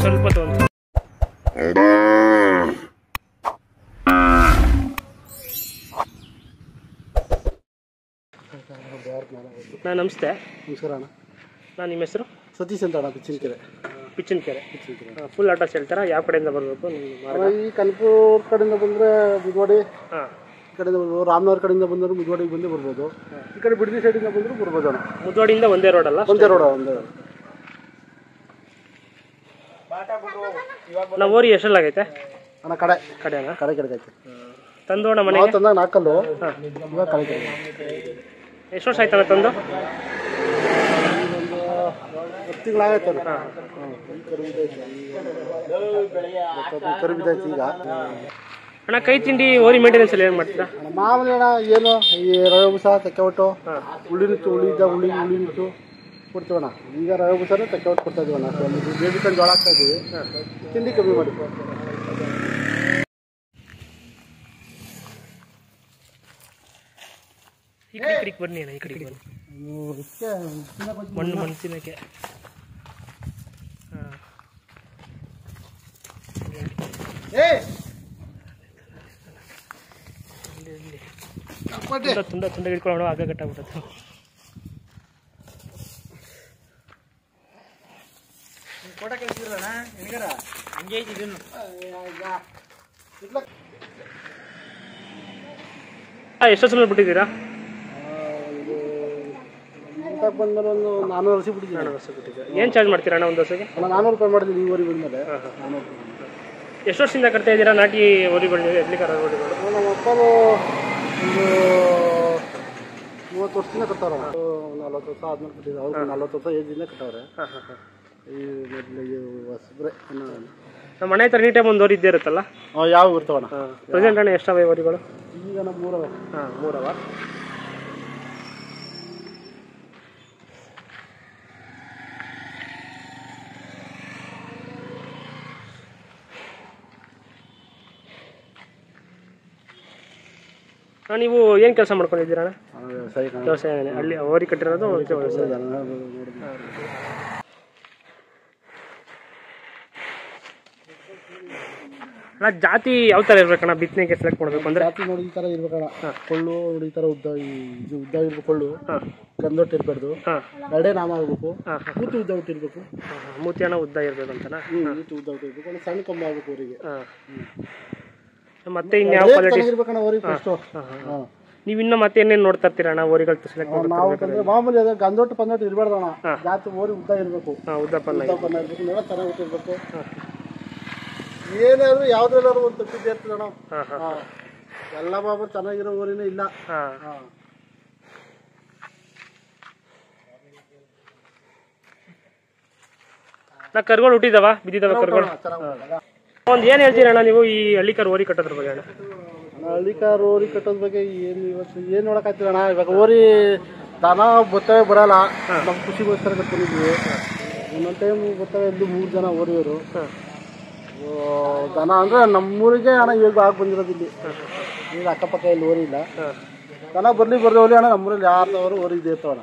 ಸ್ವಲ್ಪ ನಾ ನಮಸ್ತೆ. ನಮಸ್ಕಾರ ಅಣ್ಣ. ನಾನು ನಿಮ್ಮ ಹೆಸರು? ಸತೀಶ್ ಅಂತ ಅಣ್ಣ ಚಿಂಕೆರೆ ಪಿಚ್ಚನಕೆರೆ. ಫುಲ್ ಅಡ್ರೆಸ್ ಹೇಳ್ತಾರಾ? ಯಾವ ಕಡೆಯಿಂದ ಬರಬೇಕು? ನಿಮ್ಮ ಈ ಕನಕಪುರ ಕಡೆಯಿಂದ ಬಂದರೆ ಮುದ್ವಾಡಿ ಹಾಂ. ಬರ್ಬೋದು ರಾಮನಗರ ಕಡೆಯಿಂದ ಬಂದ್ರು ಮುದ್ವಾಡಿಗೆ ಬಂದೇ ಬರ್ಬೋದು. ಈ ಕಡೆ ಬಿಡದಿ ಇಂದ ಬಂದರೂ ಬರ್ಬೋದು ಅಣ್ಣ. ಮುದ್ವಾಡಿಯಿಂದ ಒಂದೇ ರೋಡ್ ಅಲ್ಲ? ಒಂದೇ ರೋಡ ಒಂದೇ ನಾವು ಓರಿ ಎಷ್ಟಲ್ಲಾಗೈತೆ ಅಣ್ಣ ಕಡೆ. ಕಡೆನಾ ಕಡೆ ಕಡೆಗೈತೆ ತಂದೋಣ ಮನೆಗೆ? ನಾವು ತಂದಾಗ ನಾಲ್ಕಲ್ಲು. ಇವಾಗ ಕಡೆ ಕಡೆ ಎಷ್ಟು ವರ್ಷ ಆಯ್ತಲ್ಲ ತಂದು? ಹತ್ತು ತಿಂಗಳಾಗೈತೆ ಕರು ಈಗ. ಅಣ್ಣ ಕೈ ತಿಂಡಿ ಓರಿ ಮೇಂಟೆನೆನ್ಸ್ ಅಲ್ಲಿ ಏನು ಮಾಡ್ತೀರಾ? ಮಾಮೂಲಿ ಅಣ್ಣ ಏನು ಈ ರವೆ ಬುಸ ತೆಕ್ಕೆ ಒಟ್ಟು ಹುಳಿ ನುಚ್ಚು ಹುಳಿ ಇದ್ದ ಉಳ್ಳಿ ಉಳ್ಳಿ ನುಚ್ಚು ಕೊಡ್ತೀವಣ್ಣ. ಈಗ ರವೆ ಬುಸನೇ ತೆಕ್ಕೆ ಒಟ್ಟು ಕೊಡ್ತಾ ಇದೀವಣ್ಣ. ಬೇಬಿ ಕಂಡು ಜೋಳ ಹಾಕ್ತಾ ಇದೀವಿ. ತಿಂಡಿ ಕಮ್ಮಿ ಮಾಡಿ. ಈ ಕಡೆ ಬನ್ನಿ ಅಣ್ಣ ಈ ಕಡೆ ಬನ್ನಿ. ಮಣ್ಣು ಮಣ್ಣು ತಿನ್ನಕ್ಕೆ ತುಂಡ ತುಂಡ ತುಂಡ ಹಿಡ್ಕೊಳ್ಳೋಣ ಆಗ ಗಟ್ಟಾಗ್ಬಿಟ್ಟದ್ದು ಎಷ್ಟು ಸಲ ಬಿಟ್ಟಿದ್ದೀರಾ ಬಂದ್ಮೇಲೆ ಒಂದು ನಾನ್ನೂರು ವರ್ಷ ಬಿಟ್ಟಿದ್ದೀನಿ ವರ್ಷ ಏನು ಚಾರ್ಜ್ ಮಾಡ್ತೀರಾ ಅಣ್ಣ ಒಂದು ವರ್ಷಕ್ಕೆ ಅಣ್ಣ ನಾನ್ನೂರು ರೂಪಾಯಿ ಮಾಡಿದ್ದೀನಿ ಈ ಊರಿಗೆ ಬಂದಮೇಲೆ ಎಷ್ಟು ವರ್ಷದಿಂದ ಕಟ್ತಾ ಇದ್ದೀರಾ ನಾಟಿ ಓರಿಗಳು ಎಡ್ಲಿಕರ ಓರಿಗಳು ನಮ್ಮ ಅಪ್ಪರು ಒಂದು ಮೂವತ್ತು ವರ್ಷದಿಂದ ಕಟ್ಟಾರ ನಲ್ವತ್ತು ವರ್ಷ ಆದ್ಮೇಲೆ ಕಟ್ಟಿದ್ರು. ಅವ್ರು ನಲ್ವತ್ತು ವರ್ಷ ಏಜಿಂದ ಕಟ್ಟವ್ರೆ. ಹಾಂ ಹಾಂ ಹಾಂ. ಈ ಮೊದಲು ಈ ಹೊಸಬ್ರೆ ನಮ್ಮ ಮನೆ ಹತ್ರ ನೀ ಟೈಮ್ ಒಂದು ಓರಿ ಇದ್ದೇ ಇರುತ್ತಲ್ಲ ಯಾವ ಇರ್ತಾವಣ ಹಾಂ. ಪ್ರೆಸೆಂಟ್ ಅಣ್ಣ ಎಷ್ಟವ ಇವರಿಗಳು ಈಗ ನಮ್ಮ ಮೂರವ. ಹಾಂ ಮೂರವ. ಹಾಂ ನೀವು ಏನು ಕೆಲಸ ಮಾಡ್ಕೊಂಡಿದ್ದೀರಾ ಅಣ್ಣ ಅಣ್ಣ, ವ್ಯವಸಾಯ ಅಲ್ಲಿ ಓರಿ ಕಟ್ಟಿರೋದು ವ್ಯವಸಾಯ. ಅಣ್ಣ ಜಾತಿ ಯಾವ ಥರ ಇರ್ಬೇಕಣ್ಣ ಬಿತ್ತನೆಗೆ ಸೆಲೆಕ್ಟ್ ಮಾಡಬೇಕು ಅಂದ್ರೆ? ಜಾತಿ ನೋಡಿ ಈ ಥರ ಇರ್ಬೇಕಣ್ಣ. ಕೊಳ್ಳು ನೋಡಿ ಈ ಥರ ಉದ್ದ ಈ ಇದು ಉದ್ದ ಇರ್ಬೇಕು ಕೊಳ್ಳು. ಕಂದೊಟ್ಟು ಇರ್ಬಾರ್ದು. ಹಾಂ. ಎರಡೇ ನಾಮ ಆಗ್ಬೇಕು ಮೂತಿ ಉದ್ದ ಹುಟ್ಟಿರ್ಬೇಕು ಇರ್ಬೇಕು. ಮೂತಿ ಹಣ ಉದ್ದ ಇರ್ಬೇಕು ಅಂತನಾ? ಮೂತಿ ಉದ್ದ ಹುಟ್ಟಿರ್ಬೇಕು ಒಂದು ಸಣ್ಣ ಕೊಂಬ ಆಗ್ಬೇಕು ಅವರಿಗೆ. ಮತ್ತೆ ಇನ್ಯಾವ ಕ್ವಾಲಿಟಿ ಇರ್ಬೇಕಣ್ಣ ಅವ್ರಿಗೆ ಫಸ್ಟು ಹಾಂ. ನೀವು ಇನ್ನೂ ಮತ್ತೆ ಏನೇನು ನೋಡ್ತಾ ಇರ್ತೀರ ಅಣ್ಣ ಓರಿಗಳು ಸೆಲೆಕ್ಟ್ ನಾವು ಮಾಡ್ಬೇಕು ಅಂದ್ರೆ ಮಾಮೂಲಿ ಅದ ಗಂದೊಟ್ಟು ಪಂದೊಟ್ಟು ಇರ್ಬಾರ್ದಣ್ಣ ಜಾತಿ ಓರಿ ಉದ್ದ ಇರಬೇಕು. ಹಾಂ ಉದ್ದಪ್ಪನ ಉದ್ದ ಪನ್ನ ಇರ್ಬೇಕು ನೆಲ ಚೆನ್ನಾಗಿ ಇರಬೇಕು ಏನಾದ್ರು ಯಾವ್ದ್ರಲ್ಲಾದ್ರು ಒಂದು ತಪ್ಪಿದ್ದೆ ಇರ್ತದಣ್ಣ ಎಲ್ಲ ಬಾಬು ಚೆನ್ನಾಗಿರೋ ಓರಿನೇ ಇಲ್ಲ. ನಾ ಕರ್ಗಳು ಹುಟ್ಟಿದವ ಬಿದ್ದಿದಾವ ಕರ್ಗಳು? ಒಂದ್ ಏನ್ ಏನು ಹೇಳ್ತೀರಾ ಅಣ್ಣ ನೀವು ಈ ಹಳ್ಳಿಕರ್ ಓರಿ ಕಟ್ಟೋದ್ರ ಬಗ್ಗೆ ಅಣ್ಣ? ಹಳ್ಳಿಕಾರ್ ಓರಿ ಕಟ್ಟೋದ್ ಬಗ್ಗೆ ಏನು ಇವತ್ತು ಏನು ಅಣ್ಣ. ಇವಾಗ ಓರಿ ದನ ಬರ್ತವೆ ಬರಲ್ಲ. ನಮ್ಮ ಖುಷಿಗೋಸ್ಕರ ಕಟ್ಕೊಂಡಿದ್ವಿ. ಒಂದೊಂದು ಟೈಮ್ ಬರ್ತವೆ ಎಲ್ಲಿ ಮೂರು ಜನ ಓರಿಯೋರು ಓ, ದನ ಅಂದ್ರೆ ನಮ್ಮೂರಿಗೆ ಹಣ ಈಗ ಆಗಿ ಬಂದಿರೋದು ಇಲ್ಲಿ. ಈಗ ಅಕ್ಕಪಕ್ಕ ಇಲ್ಲಿ ಓರಿ ಇಲ್ಲ. ದನ ಬರ್ಲಿ ಬರ್ಲಿ ಹೋಗ್ಲಿ ಅಣ್ಣ ನಮ್ಮೂರಲ್ಲಿ ಯಾರ್ದವರು ಓರಿ ಇದೆ ಇರ್ತಾವಣ್ಣ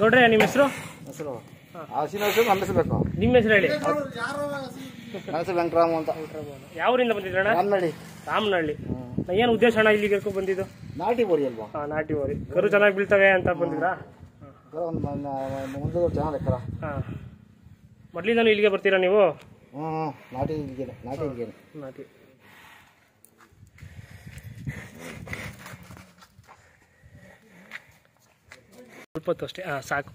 ನೋಡ್ರಿ ನಿಮ್ಮ ಹೆಸರು? ಹೆಸರು ಹಸಿನ ಹೆಸರು ನನ್ನ ಹೆಸರು ಬೇಕು ನಿಮ್ಮ ಹೆಸರು ಹೇಳಿ. ನನ್ನ ಹೆಸರು ವೆಂಕಟರಾಮ ಅಂತ. ಯಾವ ಊರಿಂದ ಬಂದಿದ್ರಣ್ಣ ರಾಮನಳ್ಳಿ. ರಾಮನಹಳ್ಳಿ ಏನು ಉದ್ದೇಶ ಅಣ್ಣ ಇಲ್ಲಿಗೆ ಕರ್ಕೊಂಡ್ ಬಂದಿದ್ದು? ನಾಟಿ ಬೋರಿ ಅಲ್ವಾ? ಹಾಂ ನಾಟಿ ಬೋರಿ. ಕರು ಚೆನ್ನಾಗಿ ಬೀಳ್ತವೆ ಅಂತ ಬಂದಿದ್ರಾ? ಒಂದು ಮುಂದೆ ಚೆನ್ನಾಗಿ ಲೆಕ್ಕರ ಹಾಂ. ಮೊದಲಿಂದನೂ ಇಲ್ಲಿಗೆ ಬರ್ತೀರಾ ನೀವು? ಹ್ಞೂ ನಾಟಿ ಇಲ್ಲಿಗೆ ನಾಟಿ ಇಲ್ಲಿಗೆ ನಾಟಿ. ಸ್ವಲ್ಪ ಹೊತ್ತು ಅಷ್ಟೇ. ಹಾಂ ಸಾಕು.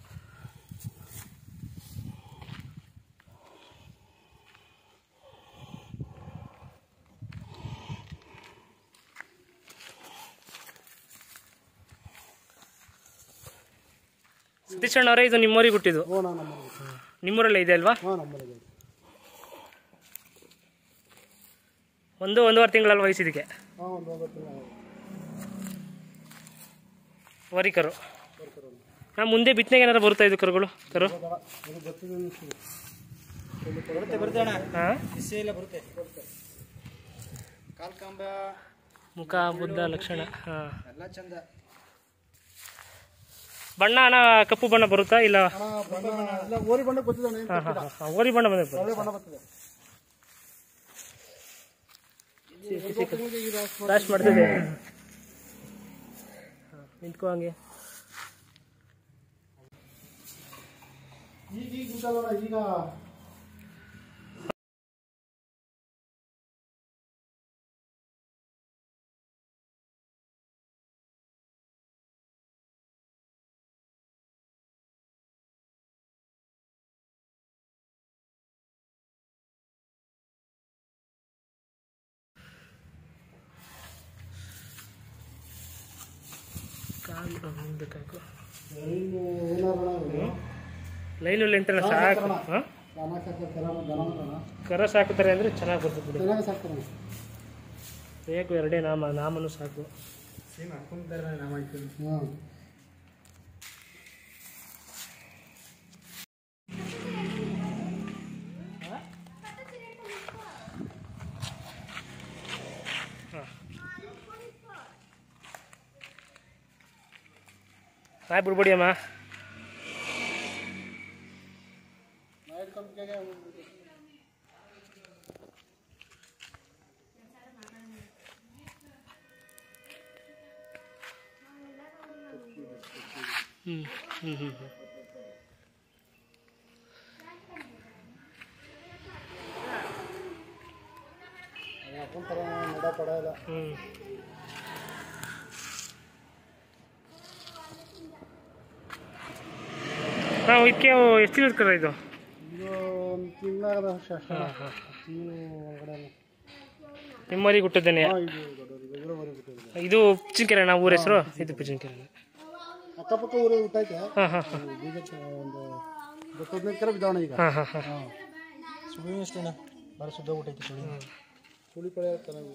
ಸತೀಶ್ ಅಣ್ಣವರೇ ಇದು ನಿಮ್ಮೂರಿಗೆ ಹುಟ್ಟಿದ್ದು? ನಿಮ್ಮೂರಲ್ಲೇ ಇದೆ ಅಲ್ವಾ? ಒಂದು ಒಂದೂವರೆ ತಿಂಗಳಲ್ಲಿ ವಯಸ್ಸಿದಕ್ಕೆ. ವರಿಕರು. ನಾ ಮುಂದೆ ಬಿತ್ತನೆಗೆ ಏನಾರು ಬರುತ್ತಾ ಇದು ಕರುಗಳು? ಕರು. ಹಾಂ? ಮುಖ ಬುದ್ಧ ಲಕ್ಷಣ. ಹಾಂ. ಬಣ್ಣ ಅಣ್ಣ ಕಪ್ಪು ಬಣ್ಣ ಬರುತ್ತಾ? ಇಲ್ಲ? ಅಣ್ಣ, ಬಣ್ಣ ಓರಿ ಬಣ್ಣ ಬಂದ ಮಾಡ್ತಿದ್ದೆ ಹಾಂ ಹಾಂ. ಹಾಂ ಓರಿ ನಿಂತ್ಕೋ ಹಂಗೆ. ಈಗ ಈಗ ಉಂಟಲ್ಲ ಈಗ ಕಾಲು ಮುಂದಕ್ಕೆ ಹಾಕು ಇನ್ನು ಏನಾರ ಅಣ್ಣ, ಲೈನು ಲೆಂಟಲ್ಲ ಸಾಕು. ಕರ ಸಾಕುತ್ತಾರೆ ಅಂದರೆ ಚೆನ್ನಾಗಿ ಬರ್ತದೆ. ಬೇಕು ಎರಡೇ ನಾಮ ನಾಮನು ಸಾಕು. ಸಾಯ್ ಬಿಡ್ಬೇಡಿ ಅಮ್ಮ. ಹ್ಞೂ ಹ್ಞೂ ಹ್ಞೂ ಹ್ಞೂ ಹಾಂ ಇದಕ್ಕೆ ಎಷ್ಟು ಇರ್ತಾರೆ ಇದು ಹಾಂ ಹಾಂ ನಿಮ್ಮರಿಗೆ ಹುಟ್ಟಿದ್ದೇನೆ. ಇದು ಕೆರೆ ಇದು ಪಿಚ್ಚಿನಕೆರೆ ನಾವು ಊರ ಹೆಸರು? ಇದು ಪಿಚ್ಚಿನಕೆರೆ ಅಕ್ಕಪಕ್ಕ ಊರೇ ಹಾಂ ಬೀಜಕ್ಕೆ ಒಂದು ಹದಿನೈದು ಕರೆ ಬಿದ್ದಾವಣ ಈಗ. ಸುಳಿ ಎಷ್ಟೇನ ಭಾಳ ಶುದ್ಧ ಊಟ ಐತಿ ಸುಳಿ ಸುಳಿ ಪಳೆ ಚೆನ್ನಾಗಿ